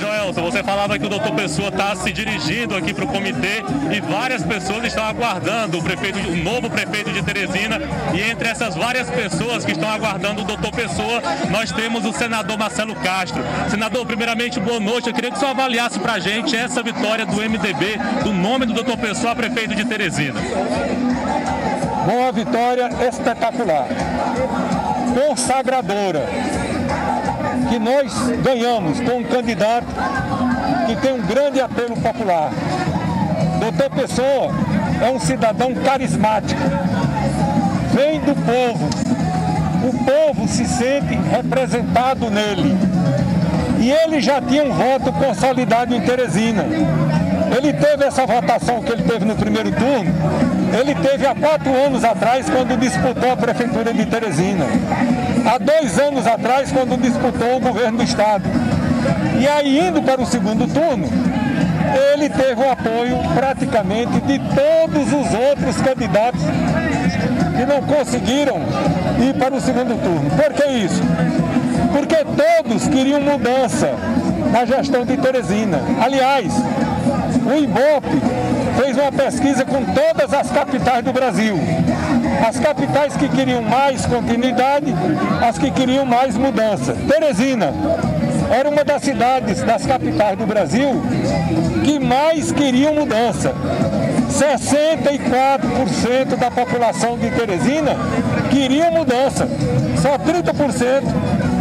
Joelson, você falava que o doutor Pessoa está se dirigindo aqui para o comitê e várias pessoas estão aguardando o, prefeito, o novo prefeito de Teresina. E entre essas várias pessoas que estão aguardando o doutor Pessoa, nós temos o senador Marcelo Castro. Senador, primeiramente, boa noite. Eu queria que o senhor avaliasse para a gente essa vitória do MDB, do nome do doutor Pessoa, prefeito de Teresina. Uma vitória espetacular, consagradora, que nós ganhamos com um candidato que tem um grande apelo popular. Doutor Pessoa é um cidadão carismático, vem do povo, o povo se sente representado nele. E ele já tinha um voto consolidado em Teresina. Ele teve essa votação que ele teve no primeiro turno, ele teve há quatro anos atrás, quando disputou a Prefeitura de Teresina. Há dois anos atrás, quando disputou o governo do Estado. E aí, indo para o segundo turno, ele teve o apoio praticamente de todos os outros candidatos que não conseguiram ir para o segundo turno. Por que isso? Porque todos queriam mudança na gestão de Teresina. Aliás, o IBOP fez uma pesquisa com todas as capitais do Brasil. As capitais que queriam mais continuidade, as que queriam mais mudança. Teresina era uma das cidades, das capitais do Brasil, que mais queriam mudança. 64% da população de Teresina queriam mudança, só 30%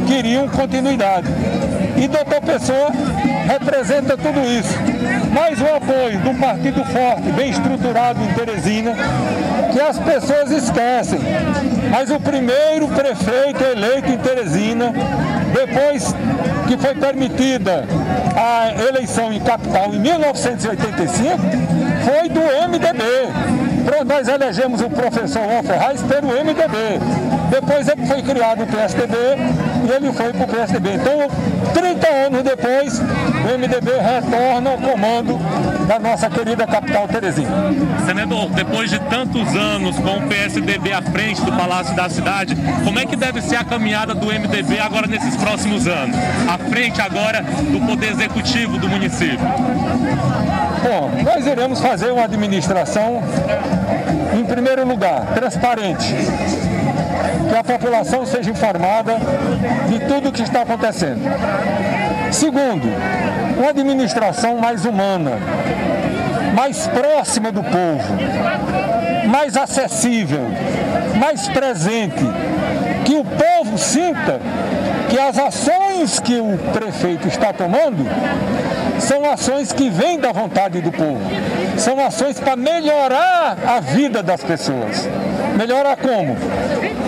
queriam continuidade. E doutor Pessoa representa tudo isso. Mais o apoio do Partido Forte, bem estruturado em Teresina, que as pessoas esquecem. Mas o primeiro prefeito eleito em Teresina, depois que foi permitida a eleição em capital em 1985, foi do MDB. Nós elegemos o professor Wolfer Reis pelo MDB. Depois ele foi criado o PSDB e ele foi para o PSDB. Então, 30 anos depois, o MDB retorna ao comando da nossa querida capital Teresina. Senador, depois de tantos anos com o PSDB à frente do Palácio da Cidade, como é que deve ser a caminhada do MDB agora nesses próximos anos? À frente agora do Poder Executivo do município. Bom, nós iremos fazer uma administração, em primeiro lugar, transparente que a população seja informada de tudo o que está acontecendo. Segundo, uma administração mais humana, mais próxima do povo, mais acessível, mais presente, que o povo sinta que as ações que o prefeito está tomando são ações que vêm da vontade do povo. São ações para melhorar a vida das pessoas. Melhorar como?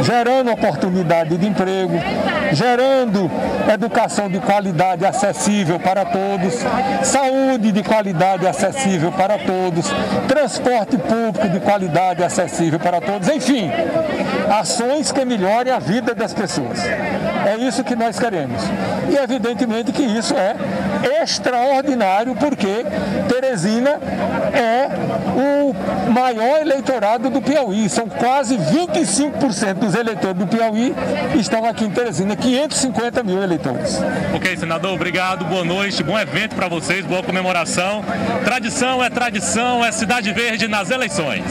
Gerando oportunidade de emprego, gerando educação de qualidade acessível para todos, saúde de qualidade acessível para todos, transporte público de qualidade acessível para todos, enfim, ações que melhorem a vida das pessoas. É isso que nós queremos. E evidentemente que isso é extraordinário porque Teresina é o maior eleitorado do Piauí. São quase 25% dos eleitores do Piauí estão aqui em Teresina, 550 mil eleitores. Ok, senador, obrigado, boa noite, bom evento para vocês, boa comemoração. Tradição é tradição, é Cidade Verde nas eleições.